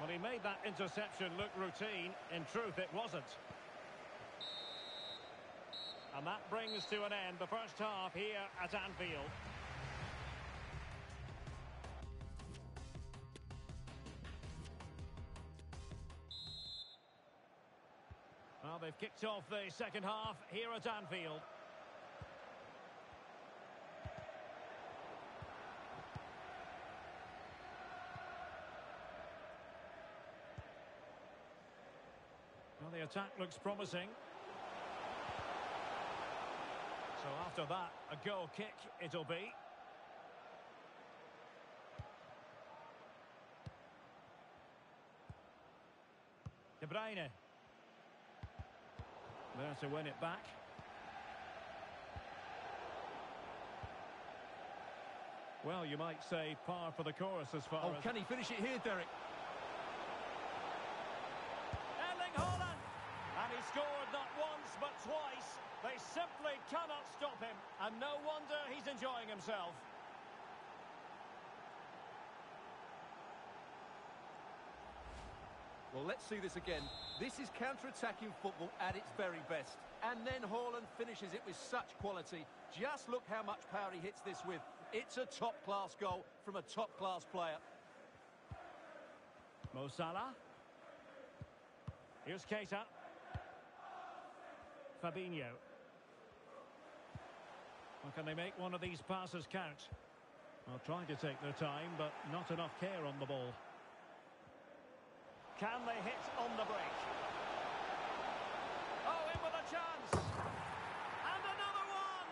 Well, he made that interception look routine. In truth, it wasn't. And that brings to an end the first half here at Anfield. Well, they've kicked off the second half here at Anfield. Well, the attack looks promising. So after that, a goal kick it'll be. De Bruyne. There to win it back. Well, you might say par for the course as far Oh, as... can he finish it here, Derek? Erling Haaland! And he scored not once but twice. They simply cannot stop him. And no wonder he's enjoying himself. Well, let's see this again. This is counter-attacking football at its very best. And then Haaland finishes it with such quality. Just look how much power he hits this with. It's a top-class goal from a top-class player. Mo Salah. Here's Keita. Fabinho. Well, can they make one of these passes count? Well, trying to take their time, but not enough care on the ball. Can they hit on the break? Oh, in with a chance! And another one!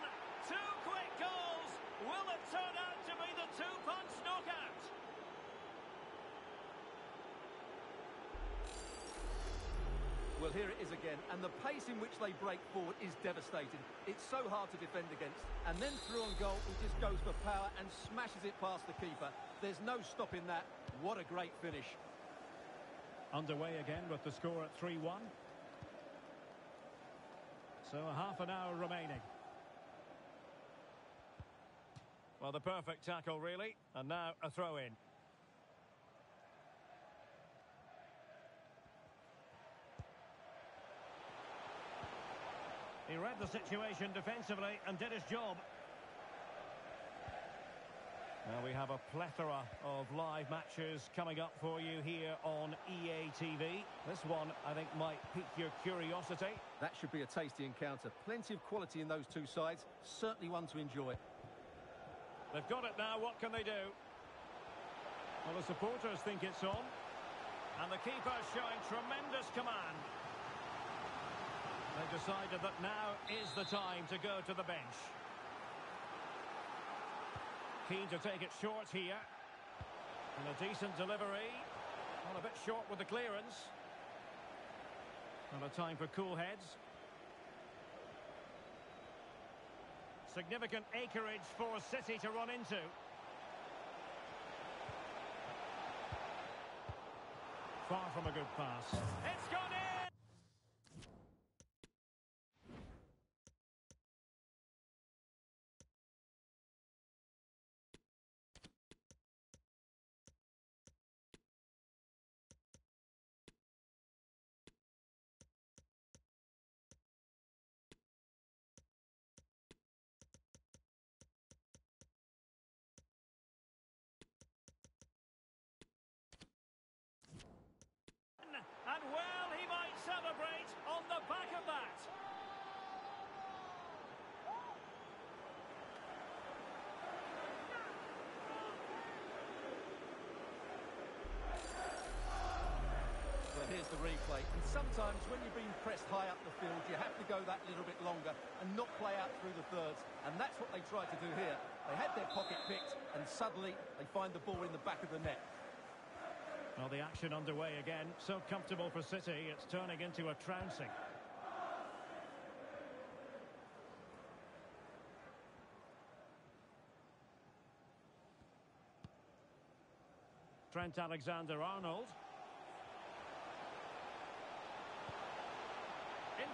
Two quick goals! Will it turn out to be the two-punch knockout? Well, here it is again, and the pace in which they break forward is devastating. It's so hard to defend against. And then through on goal, he just goes for power and smashes it past the keeper. There's no stopping that. What a great finish. Underway again with the score at 3-1. So a half an hour remaining. Well, the perfect tackle, really. And now a throw-in. He read the situation defensively and did his job. Now we have a plethora of live matches coming up for you here on EA TV. This one, I think, might pique your curiosity. That should be a tasty encounter. Plenty of quality in those two sides. Certainly one to enjoy. They've got it now. What can they do? Well, the supporters think it's on. And the keeper showing tremendous command. They decided that now is the time to go to the bench. Keen to take it short here. And a decent delivery. Well, a bit short with the clearance. And a time for cool heads. Significant acreage for City to run into. Far from a good pass. It's gone in! And well, he might celebrate on the back of that. Well, here's the replay. And sometimes when you're being pressed high up the field, you have to go that little bit longer and not play out through the thirds. And that's what they tried to do here. They had their pocket picked, and suddenly they find the ball in the back of the net. Well, the action underway again. So comfortable for City, it's turning into a trouncing. Trent Alexander-Arnold.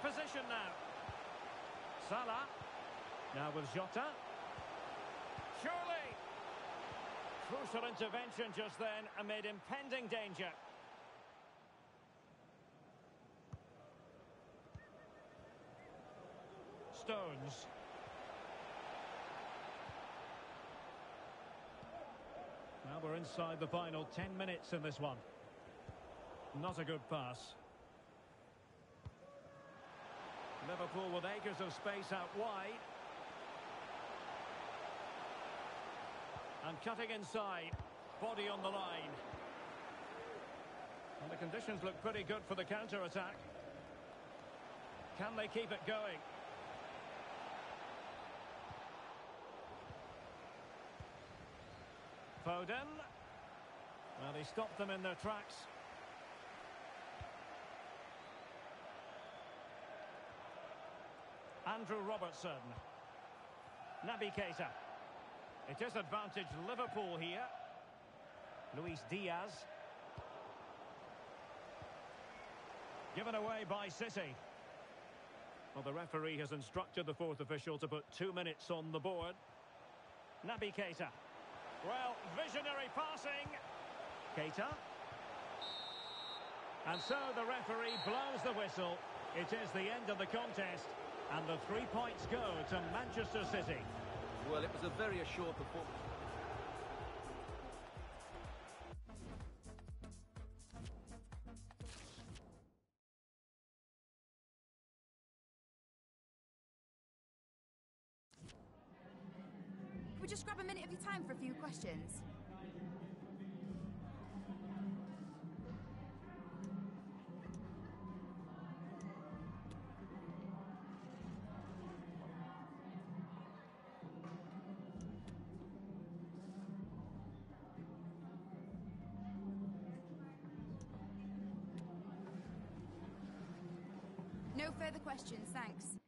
Position now. Salah. Now with Jota. Surely. Crucial intervention just then amid impending danger. Stones. Now we're inside the final 10 minutes in this one. Not a good pass. Liverpool with acres of space out wide. And cutting inside. Body on the line. And the conditions look pretty good for the counter-attack. Can they keep it going? Foden. Well, he stopped them in their tracks. Andrew Robertson. Naby Keita. It is advantage Liverpool here. Luis Diaz. Given away by City. Well, the referee has instructed the fourth official to put two minutes on the board. Naby Keita. Well, visionary passing. Keita. And so the referee blows the whistle. It is the end of the contest. And the three points go to Manchester City. Well, it was a very assured performance. Further questions, thanks.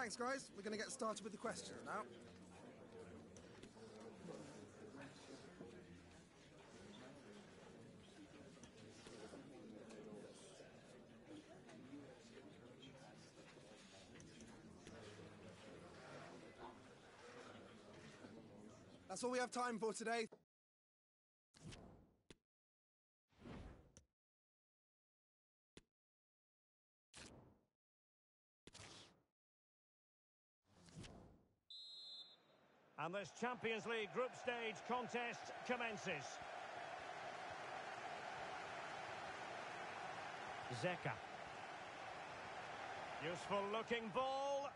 Thanks, guys. We're going to get started with the questions now. That's all we have time for today. And this Champions League group stage contest commences. Zeka. Useful looking ball.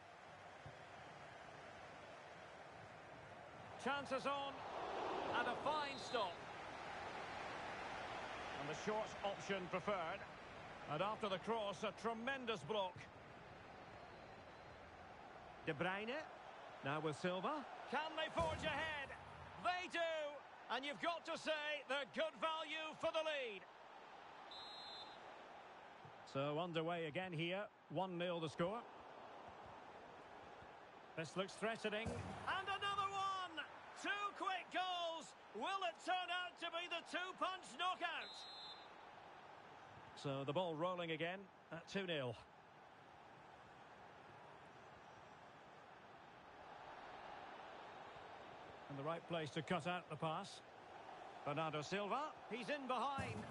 Chances on. And a fine stop. And the short option preferred. And after the cross, a tremendous block. De Bruyne. Now with Silva. Can they forge ahead? They do. And you've got to say they're good value for the lead. So underway again here. 1-0 the score. This looks threatening. And another one! Two quick goals! Will it turn out to be the two-punch knockout? So the ball rolling again at 2-0. And the right place to cut out the pass. Bernardo Silva, he's in behind.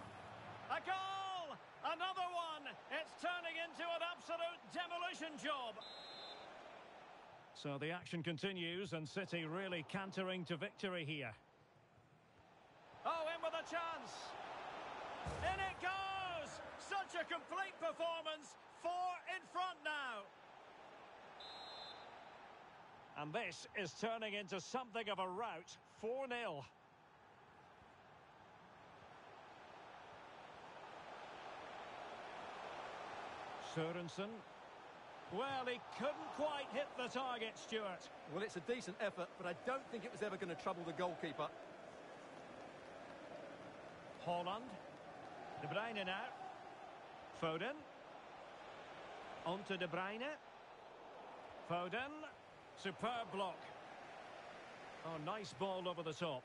A goal! Another one! It's turning into an absolute demolition job. So the action continues and City really cantering to victory here. Oh, in with a chance. In it goes! Such a complete performance. Four in front now. And this is turning into something of a rout. 4-0. Sørensen. Well, he couldn't quite hit the target, Stewart. Well, it's a decent effort, but I don't think it was ever going to trouble the goalkeeper. Haaland. De Bruyne now. Foden. On to De Bruyne. Foden. Superb block. Oh, nice ball over the top.